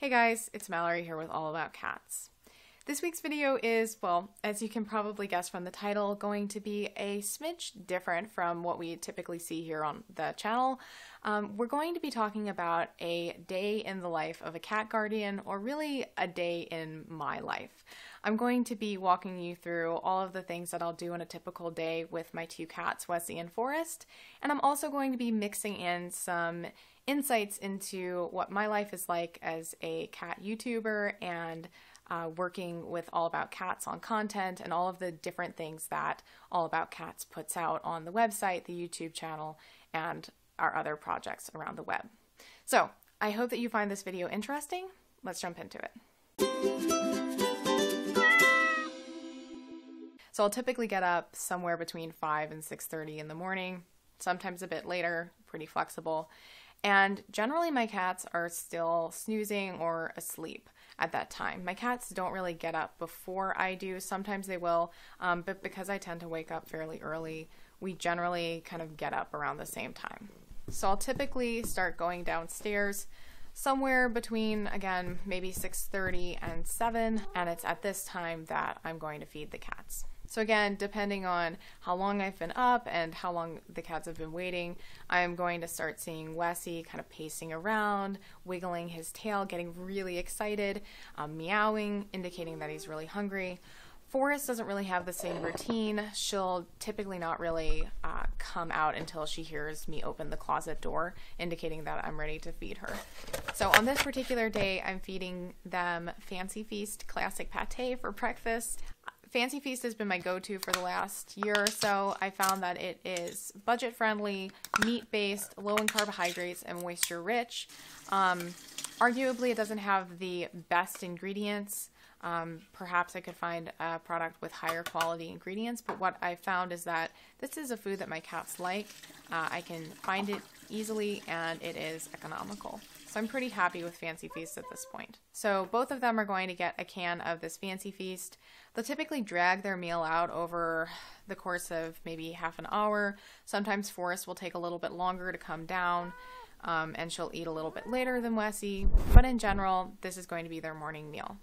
Hey guys, it's Mallory here with All About Cats. This week's video is, well, as you can probably guess from the title, going to be a smidge different from what we typically see here on the channel. Um, we're going to be talking about a day in the life of a cat guardian, or really a day in my life. I'm going to be walking you through all of the things that I'll do in a typical day with my two cats, Wesley and Forrest, and I'm also going to be mixing in some insights into what my life is like as a cat YouTuber and uh, working with All About Cats on content and all of the different things that All About Cats puts out on the website, the YouTube channel, and our other projects around the web. So, I hope that you find this video interesting. Let's jump into it. So I'll typically get up somewhere between 5 and 6:30 in the morning, sometimes a bit later, pretty flexible. And generally, my cats are still snoozing or asleep at that time. My cats don't really get up before I do. Sometimes they will, um, but because I tend to wake up fairly early, we generally kind of get up around the same time. So I'll typically start going downstairs somewhere between again maybe 6:30 and 7 and it's at this time that I'm going to feed the cats. So again, depending on how long I've been up and how long the cats have been waiting, I am going to start seeing Wessie kind of pacing around, wiggling his tail, getting really excited, um, meowing, indicating that he's really hungry. Forrest doesn't really have the same routine. She'll typically not really uh, come out until she hears me open the closet door, indicating that I'm ready to feed her. So on this particular day, I'm feeding them Fancy Feast classic pate for breakfast. Fancy Feast has been my go-to for the last year or so. I found that it is budget-friendly, meat-based, low in carbohydrates, and moisture-rich. Um, arguably, it doesn't have the best ingredients. Um, perhaps I could find a product with higher quality ingredients, but what I found is that this is a food that my cats like. Uh, I can find it easily and it is economical. So I'm pretty happy with Fancy Feast at this point. So both of them are going to get a can of this Fancy Feast. They'll typically drag their meal out over the course of maybe half an hour. Sometimes Forrest will take a little bit longer to come down. Um, and she'll eat a little bit later than Wessie, but in general, this is going to be their morning meal.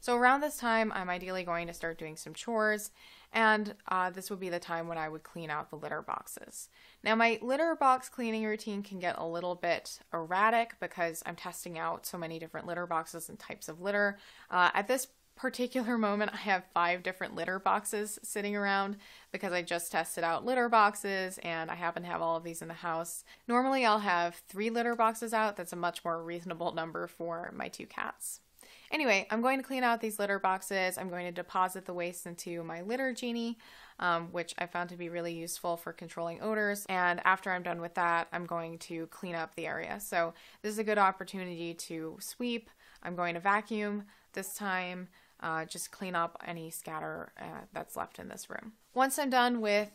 So around this time, I'm ideally going to start doing some chores, and uh, this would be the time when I would clean out the litter boxes. Now, my litter box cleaning routine can get a little bit erratic because I'm testing out so many different litter boxes and types of litter. Uh, at this particular moment, I have five different litter boxes sitting around because I just tested out litter boxes and I happen to have all of these in the house. Normally, I'll have three litter boxes out. That's a much more reasonable number for my two cats. Anyway, I'm going to clean out these litter boxes. I'm going to deposit the waste into my litter genie, um, which I found to be really useful for controlling odors. And after I'm done with that, I'm going to clean up the area. So this is a good opportunity to sweep. I'm going to vacuum this time. Uh, just clean up any scatter uh, that's left in this room. Once I'm done with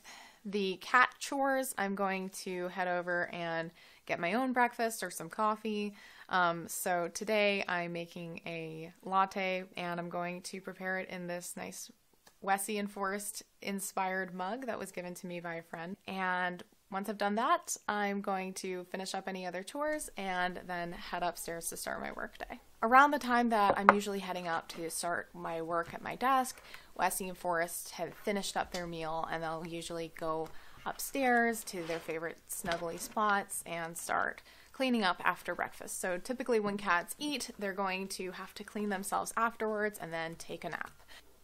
the cat chores, I'm going to head over and get my own breakfast or some coffee. Um, so today I'm making a latte and I'm going to prepare it in this nice Wessie and Forrest inspired mug that was given to me by a friend. And once I've done that, I'm going to finish up any other chores and then head upstairs to start my workday. Around the time that I'm usually heading up to start my work at my desk, Wessie and Forrest have finished up their meal and they'll usually go upstairs to their favorite snuggly spots and start cleaning up after breakfast. So typically when cats eat, they're going to have to clean themselves afterwards and then take a nap.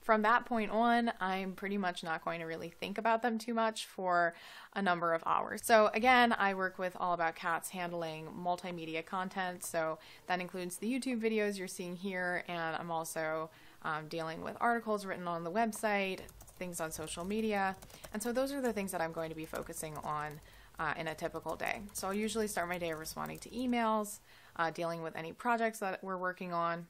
From that point on, I'm pretty much not going to really think about them too much for a number of hours. So again, I work with All About Cats handling multimedia content. So that includes the YouTube videos you're seeing here, and I'm also um, dealing with articles written on the website, things on social media. And so those are the things that I'm going to be focusing on uh, in a typical day. So I'll usually start my day responding to emails, uh, dealing with any projects that we're working on.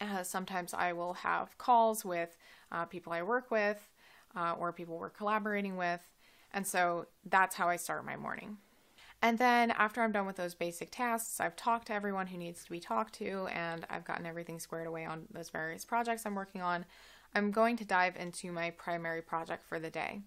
Uh, sometimes I will have calls with uh, people I work with uh, or people we're collaborating with. And so that's how I start my morning. And then after I'm done with those basic tasks, I've talked to everyone who needs to be talked to and I've gotten everything squared away on those various projects I'm working on. I'm going to dive into my primary project for the day.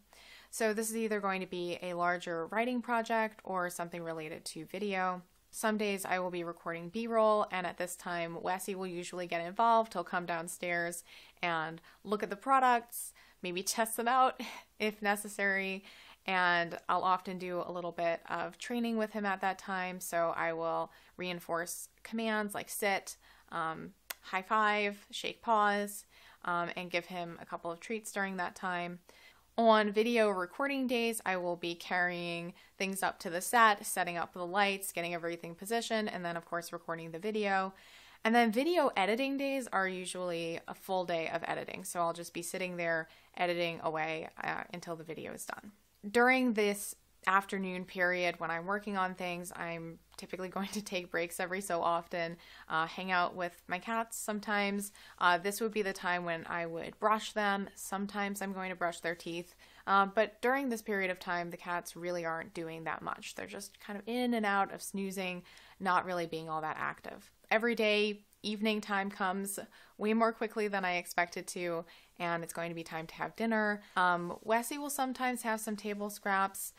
So this is either going to be a larger writing project or something related to video. Some days I will be recording B roll, and at this time, Wessie will usually get involved. He'll come downstairs and look at the products, maybe test them out if necessary. And I'll often do a little bit of training with him at that time. So I will reinforce commands like sit, um, high five, shake paws, um, and give him a couple of treats during that time. On video recording days, I will be carrying things up to the set, setting up the lights, getting everything positioned, and then, of course, recording the video. And then video editing days are usually a full day of editing. So I'll just be sitting there editing away uh, until the video is done. During this afternoon period when I'm working on things, I'm typically going to take breaks every so often, uh, hang out with my cats sometimes. Uh, this would be the time when I would brush them. Sometimes I'm going to brush their teeth. Um, but during this period of time, the cats really aren't doing that much. They're just kind of in and out of snoozing, not really being all that active every day evening time comes way more quickly than I expected to, and it's going to be time to have dinner. Um, Wessie will sometimes have some table scraps.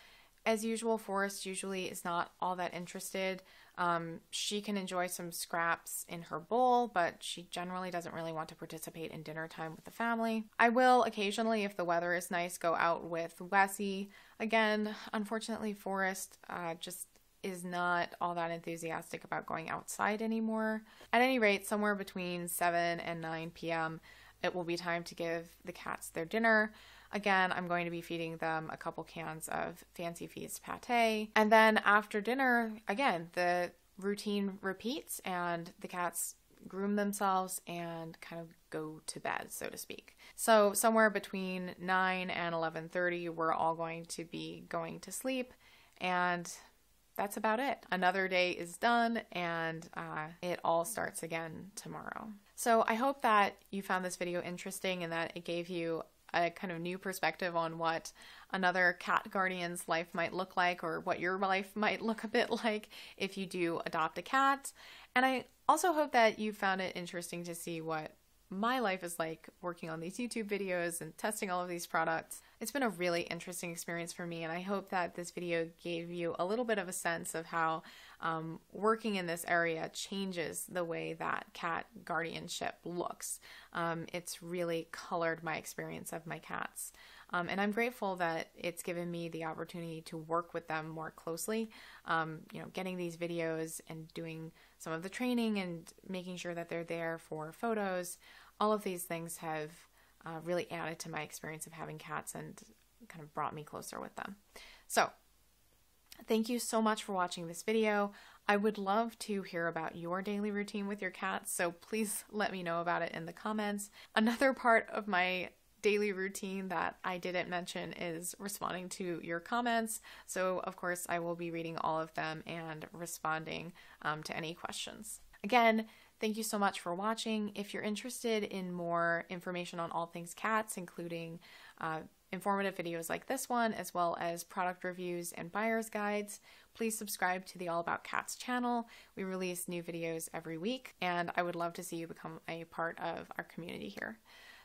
As usual, Forrest usually is not all that interested. Um, she can enjoy some scraps in her bowl, but she generally doesn't really want to participate in dinner time with the family. I will occasionally, if the weather is nice, go out with Wessie. Again, unfortunately, Forrest uh, just is not all that enthusiastic about going outside anymore. At any rate, somewhere between 7 and 9 p.m., it will be time to give the cats their dinner. Again, I'm going to be feeding them a couple cans of Fancy Feast pate. And then after dinner, again, the routine repeats and the cats groom themselves and kind of go to bed, so to speak. So somewhere between 9 and 11:30, we're all going to be going to sleep and that's about it. Another day is done and uh, it all starts again tomorrow. So I hope that you found this video interesting and that it gave you a kind of new perspective on what another cat guardian's life might look like or what your life might look a bit like if you do adopt a cat. And I also hope that you found it interesting to see what my life is like working on these YouTube videos and testing all of these products. It's been a really interesting experience for me, and I hope that this video gave you a little bit of a sense of how um, working in this area changes the way that cat guardianship looks. Um, it's really colored my experience of my cats. Um, and I'm grateful that it's given me the opportunity to work with them more closely. Um, you know, getting these videos and doing some of the training and making sure that they're there for photos. All of these things have uh, really added to my experience of having cats and kind of brought me closer with them. So, thank you so much for watching this video. I would love to hear about your daily routine with your cats, so please let me know about it in the comments. Another part of my daily routine that I didn't mention is responding to your comments. So, of course, I will be reading all of them and responding um, to any questions. Again, thank you so much for watching. If you're interested in more information on all things cats, including uh, informative videos like this one, as well as product reviews and buyer's guides, please subscribe to the All About Cats channel. We release new videos every week, and I would love to see you become a part of our community here.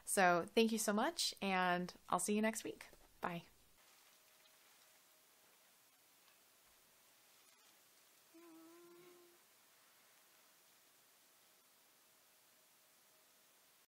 So thank you so much, and I'll see you next week. Bye.